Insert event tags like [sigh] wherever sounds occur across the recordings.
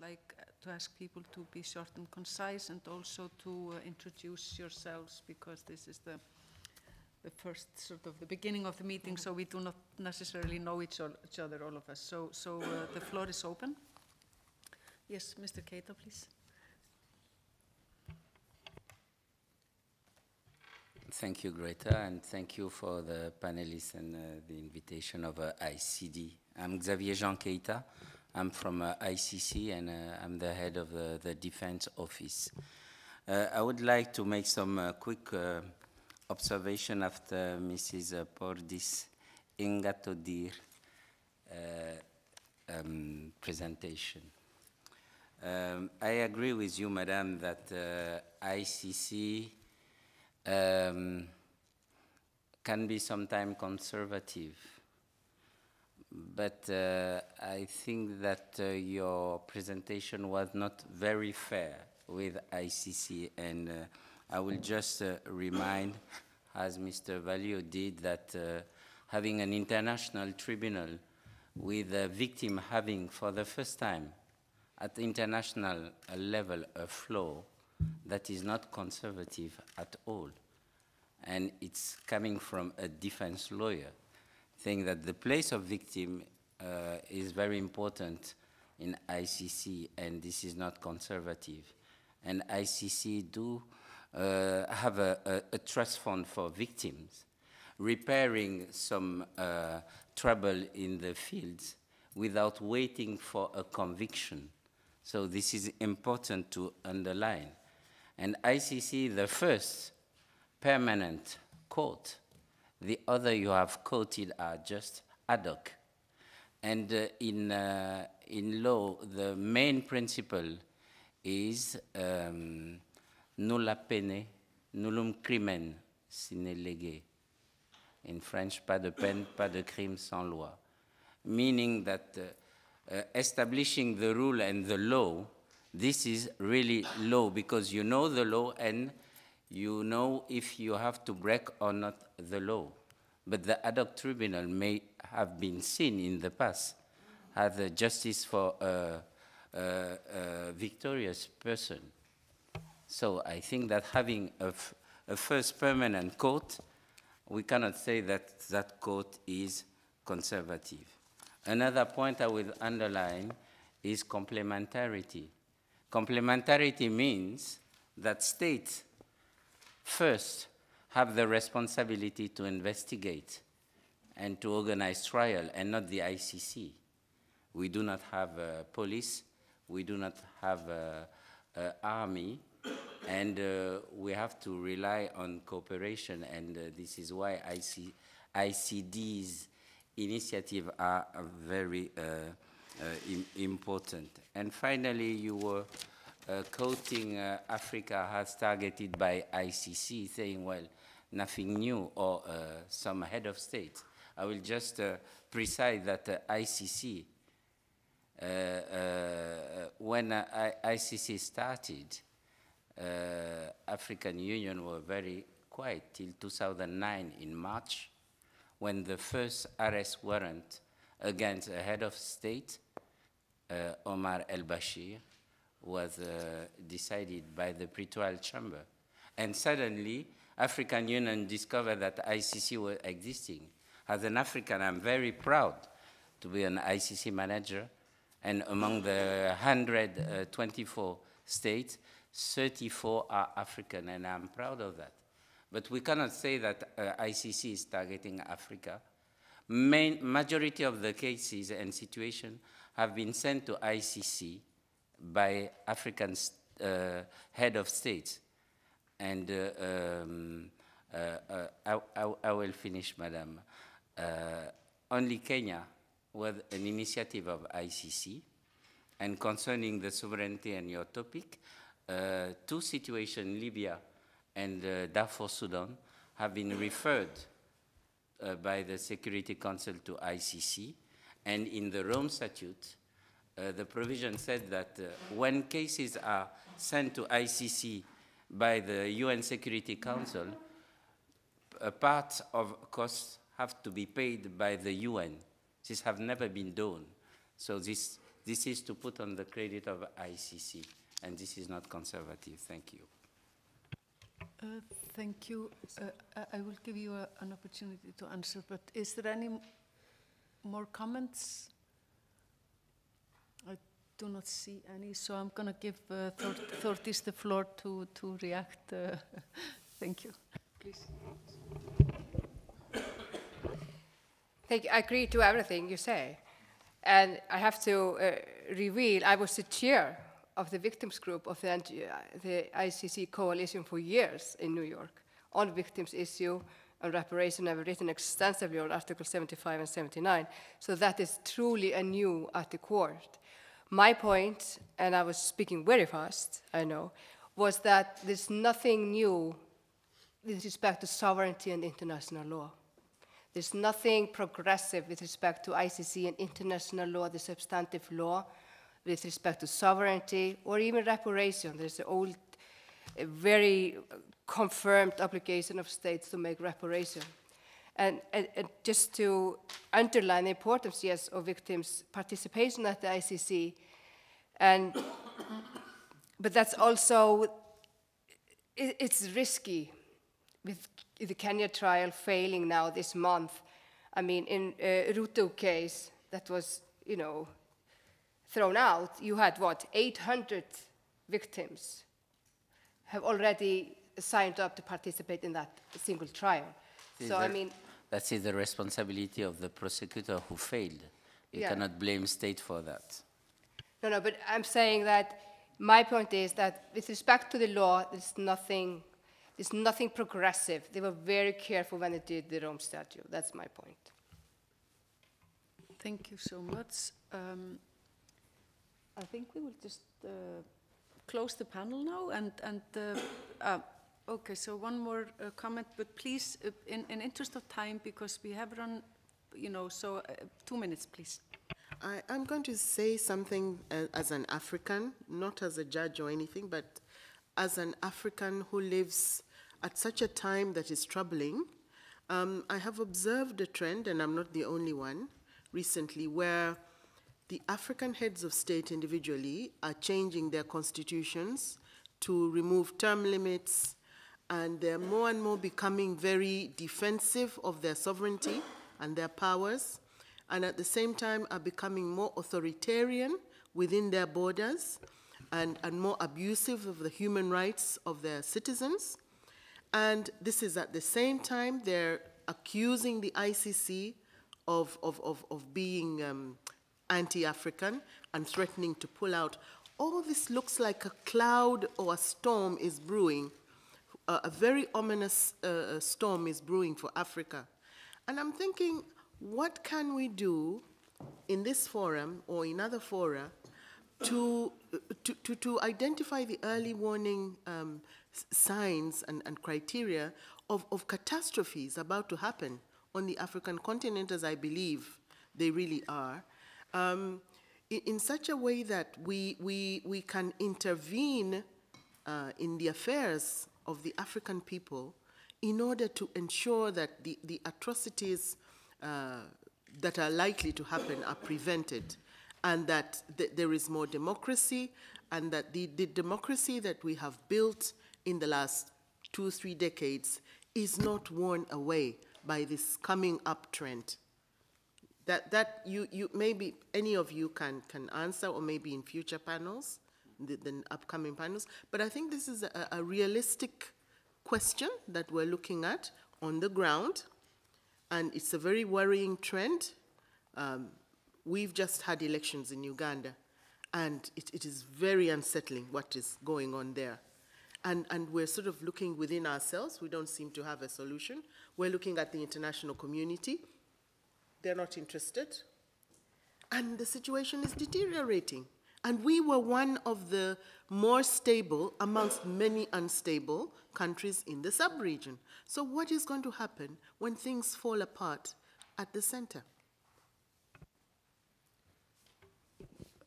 like uh, to ask people to be short and concise and also to uh, introduce yourselves because this is the the first sort of the beginning of the meeting, so we do not necessarily know each, o- each other, all of us. So, so uh, the floor is open. Yes, Mr. Keita, please. Thank you, Greta, and thank you for the panelists and uh, the invitation of uh, ICD. I'm Xavier Jean Keita. I'm from uh, ICC and uh, I'm the head of the, the Defense Office. Uh, I would like to make some uh, quick observation after Mrs. Þórdís Ingadóttir um, presentation. Um, I agree with you, Madam, that ICC um, can be sometimes conservative. But uh, I think that uh, your presentation was not very fair with ICC, and uh, I will just uh, remind, as Mr. Valur did, that uh, having an international tribunal with a victim having for the first time at international uh, level a flaw that is not conservative at all. And it's coming from a defense lawyer, saying that the place of victim uh, is very important in ICC, and this is not conservative. And ICC do uh, have a, a, a trust fund for victims, repairing some uh, trouble in the fields without waiting for a conviction. So this is important to underline. And ICC, the first permanent court, the other you have quoted are just ad hoc. And uh, in, uh, in law, the main principle is um, nulla poena, nullum crimen sine lege. In French, pas de peine, pas de crime sans loi. Meaning that uh, uh, establishing the rule and the law, this is really law because you know the law and you know if you have to break or not the law. But the ad hoc tribunal may have been seen in the past as a justice for a, a, a victorious person. So I think that having a, a first permanent court, we cannot say that that court is conservative. Another point I will underline is complementarity. Complementarity means that states first have the responsibility to investigate and to organize trial and not the ICC. We do not have a police, we do not have an army, and uh, we have to rely on cooperation, and uh, this is why IC, ICD's initiative are, very uh, im important. And finally, you were uh, quoting uh, Africa as targeted by ICC, saying, well, nothing new, or uh, some head of state. I will just uh, precise that ICC, uh, when ICC started, African Union were very quiet till 2009 in March, when the first arrest warrant against a head of state, Omar el-Bashir, was uh, decided by the pretrial chamber. And suddenly, African Union discovered that ICC was existing. As an African, I'm very proud to be an ICC manager. And among the 124 states, 34 are African, and I'm proud of that. But we cannot say that uh, ICC is targeting Africa. Main, majority of the cases and situations have been sent to ICC by African uh, head of states. And uh, um, uh, I, I, I, will finish, madam. only Kenya was an initiative of ICC. And concerning the sovereignty and your topic, two situations, Libya and Darfur, Sudan, have been referred uh, by the Security Council to ICC, and in the Rome Statute, uh, the provision said that uh, when cases are sent to ICC by the UN Security Council, a part of costs have to be paid by the UN. This have never been done. So this, This is to put on the credit of ICC, and this is not conservative. Thank you. Uh, Thank you. Uh, I will give you a- an opportunity to answer, but is there any more comments? Do not see any, so I'm going to give uh, Thor- Þórdís the floor to to react. uh, [laughs] Thank you. Please. Thank you. I agree to everything you say. And I have to uh, reveal, I was the chair of the victims group of the, the ICC coalition for years in New York on victims issue on reparation. I've written extensively on Article 75 and 79. So that is truly a new at the court. My point, and I was speaking very fast, I know, was that there's nothing new with respect to sovereignty and international law. There's nothing progressive with respect to ICC and international law, the substantive law, with respect to sovereignty or even reparation. There's an old, very confirmed obligation of states to make reparation. And, and, and just to underline the importance, yes, of victims' participation at the ICC, and but that's also it, it's risky with the Kenya trial failing now this month. I mean, in uh, Ruto case that was, you know, thrown out, you had what, 800 victims have already signed up to participate in that single trial. Is So, I mean, That is the responsibility of the prosecutor who failed. You Yeah. cannot blame state for that. no, no, but I'm saying that my point is that with respect to the law, there's nothing, there's nothing progressive. They were very careful when they did the Rome Statute. That's my point. Thank you so much. Um, I think we will just uh, close the panel now and, and uh, uh, okay, so one more uh, comment, but please, uh, in, in interest of time, because we have run, you know, so uh, two minutes, please. I, I'm going to say something uh, as an African, not as a judge or anything, but as an African who lives at such a time that is troubling. Um, I have observed a trend, and I'm not the only one, recently, where the African heads of state individually are changing their constitutions to remove term limits, and they're more and more becoming very defensive of their sovereignty and their powers, and at the same time are becoming more authoritarian within their borders and, and more abusive of the human rights of their citizens. And this is at the same time they're accusing the ICC of, of, of, of being um, anti African and threatening to pull out. All this looks like a cloud or a storm is brewing. A, a very ominous uh, uh, storm is brewing for Africa. And I'm thinking, what can we do in this forum or in other fora to, to, to, to identify the early warning um, signs and, and criteria of, of catastrophes about to happen on the African continent, as I believe they really are, um, in, in such a way that we, we, we can intervene uh, in the affairs of the African people in order to ensure that the, the atrocities uh, that are likely to happen are prevented and that th- there is more democracy and that the, the democracy that we have built in the last two, three decades is not worn away by this coming up trend. That, that you, you, maybe any of you can, can answer, or maybe in future panels, the, the upcoming panels. But I think this is a, a realistic question that we're looking at on the ground, and it's a very worrying trend. Um, we've just had elections in Uganda, and it, it is very unsettling what is going on there. And, and we're sort of looking within ourselves. We don't seem to have a solution. We're looking at the international community. They're not interested. And the situation is deteriorating. And we were one of the more stable amongst many unstable countries in the sub-region. So what is going to happen when things fall apart at the center?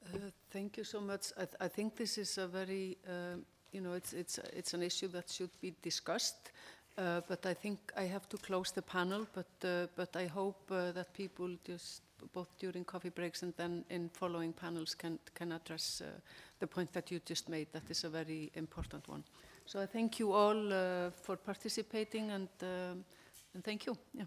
Uh, Thank you so much. I, th- I think this is a very, um, you know, it's, it's, it's an issue that should be discussed. Uh, but I think I have to close the panel, but, uh, but I hope uh, that people just both during coffee breaks and then in following panels can, can address uh, the point that you just made. That is a very important one. So I thank you all uh, for participating and, um and thank you. Yeah.